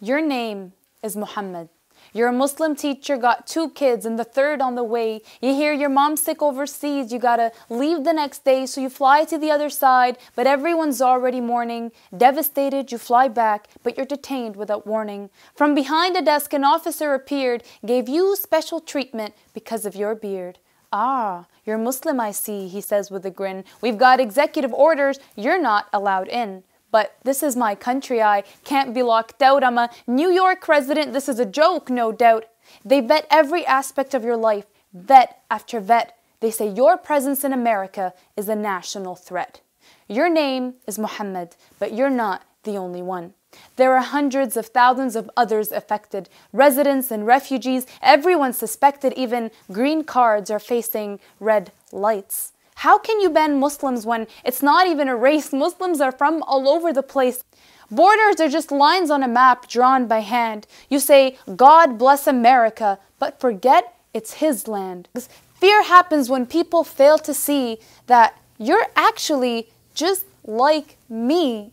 Your name is Muhammad. You're a Muslim teacher, got two kids and the third on the way. You hear your mom's sick overseas, you gotta leave the next day, so you fly to the other side, but everyone's already mourning. Devastated, you fly back, but you're detained without warning. From behind a desk, an officer appeared, gave you special treatment because of your beard. Ah, you're Muslim, I see, he says with a grin. We've got executive orders, you're not allowed in. But this is my country, I can't be locked out. I'm a New York resident, this is a joke, no doubt. They vet every aspect of your life, vet after vet. They say your presence in America is a national threat. Your name is Muhammad, but you're not the only one. There are hundreds of thousands of others affected residents and refugees, everyone suspected, even green cards are facing red lights. How can you ban Muslims when it's not even a race? Muslims are from all over the place. Borders are just lines on a map drawn by hand. You say, God bless America, but forget it's His land. Fear happens when people fail to see that you're actually just like me.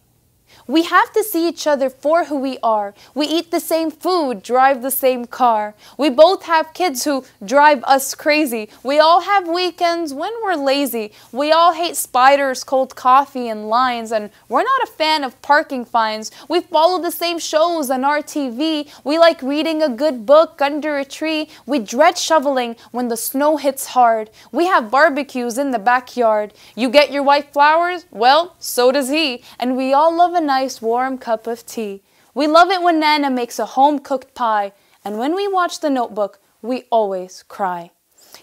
We have to see each other for who we are. We eat the same food, drive the same car. We both have kids who drive us crazy. We all have weekends when we're lazy. We all hate spiders, cold coffee, and lines, and we're not a fan of parking fines. We follow the same shows on our TV. We like reading a good book under a tree. We dread shoveling when the snow hits hard. We have barbecues in the backyard. You get your wife flowers? Well, so does he. And we all love a nice warm cup of tea. We love it when Nana makes a home cooked pie, and when we watch the notebook, we always cry.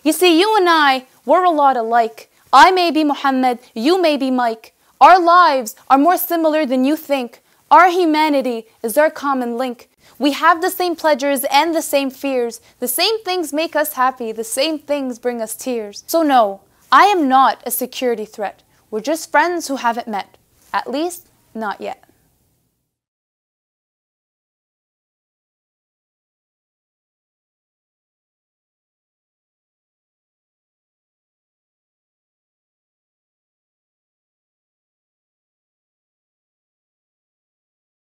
You see, you and I, we're a lot alike. I may be Muhammad, you may be Mike. Our lives are more similar than you think. Our humanity is our common link. We have the same pleasures and the same fears. The same things make us happy, the same things bring us tears. So, no, I am not a security threat. We're just friends who haven't met. At least, not yet.